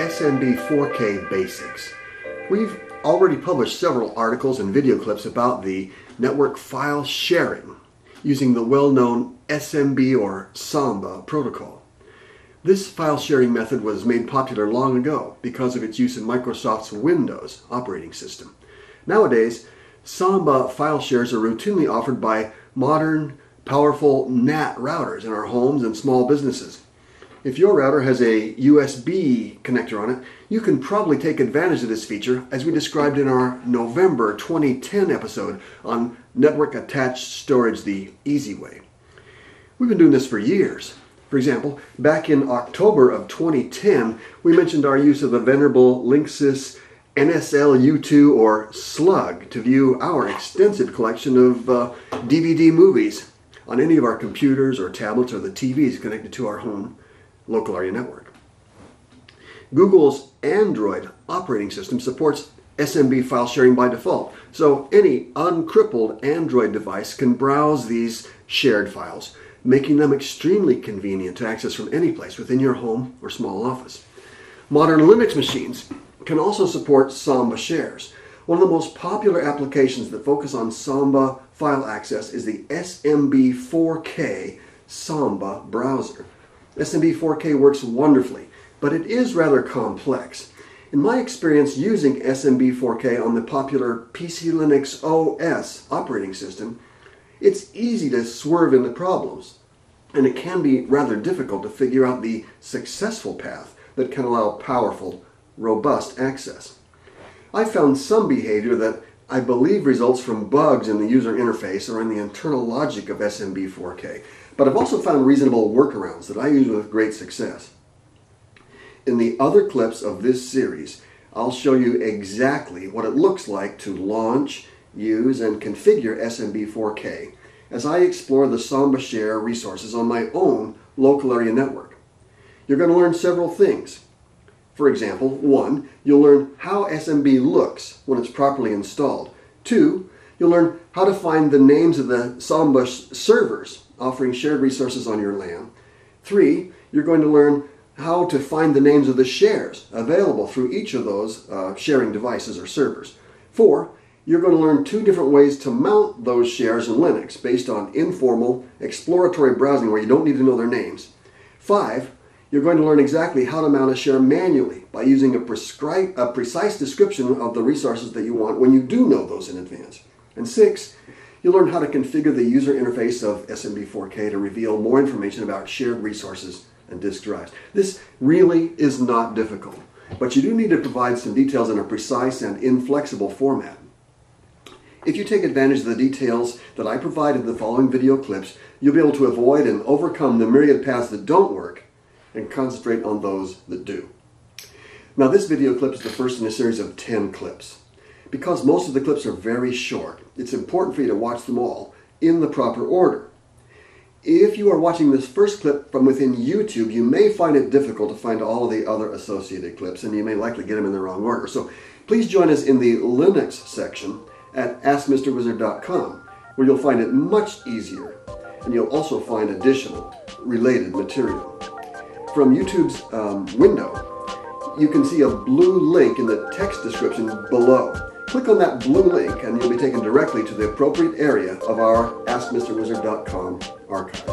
SMB 4K Basics. We've already published several articles and video clips about the network file sharing using the well-known SMB or Samba protocol. This file sharing method was made popular long ago because of its use in Microsoft's Windows operating system. Nowadays, Samba file shares are routinely offered by modern, powerful NAT routers in our homes and small businesses. If your router has a USB connector on it, you can probably take advantage of this feature as we described in our November 2010 episode on network attached storage the easy way. We've been doing this for years. For example, back in October of 2010, we mentioned our use of the venerable Linksys NSL-U2 or SLUG to view our extensive collection of uh, DVD movies on any of our computers or tablets or the TVs connected to our home local area network. Google's Android operating system supports SMB file sharing by default, so any uncrippled Android device can browse these shared files, making them extremely convenient to access from any place within your home or small office. Modern Linux machines can also support Samba shares. One of the most popular applications that focus on Samba file access is the SMB4K Samba browser. SMB4K works wonderfully, but it is rather complex. In my experience using SMB4K on the popular PC Linux OS operating system, it's easy to swerve into problems, and it can be rather difficult to figure out the successful path that can allow powerful, robust access. I found some behavior that I believe results from bugs in the user interface or in the internal logic of SMB4K, but I've also found reasonable workarounds that I use with great success. In the other clips of this series, I'll show you exactly what it looks like to launch, use, and configure SMB4K as I explore the Samba Share resources on my own local area network. You're going to learn several things. For example, one, you'll learn how SMB looks when it's properly installed. Two, you'll learn how to find the names of the Samba servers offering shared resources on your LAN. Three, you're going to learn how to find the names of the shares available through each of those uh, sharing devices or servers. Four, you're going to learn two different ways to mount those shares in Linux based on informal, exploratory browsing where you don't need to know their names. Five, you're going to learn exactly how to mount a share manually by using a, a precise description of the resources that you want when you do know those in advance. And six, You'll learn how to configure the user interface of SMB4K to reveal more information about shared resources and disk drives. This really is not difficult, but you do need to provide some details in a precise and inflexible format. If you take advantage of the details that I provide in the following video clips, you'll be able to avoid and overcome the myriad paths that don't work and concentrate on those that do. Now this video clip is the first in a series of 10 clips. Because most of the clips are very short, it's important for you to watch them all in the proper order. If you are watching this first clip from within YouTube, you may find it difficult to find all of the other associated clips, and you may likely get them in the wrong order. So please join us in the Linux section at AskMisterWizard.com, where you'll find it much easier, and you'll also find additional related material. From YouTube's um, window, you can see a blue link in the text description below. Click on that blue link and you'll be taken directly to the appropriate area of our AskMisterWizard.com archives.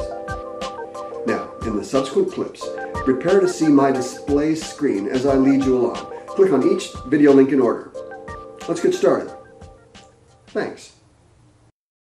Now, in the subsequent clips, prepare to see my display screen as I lead you along. Click on each video link in order. Let's get started. Thanks.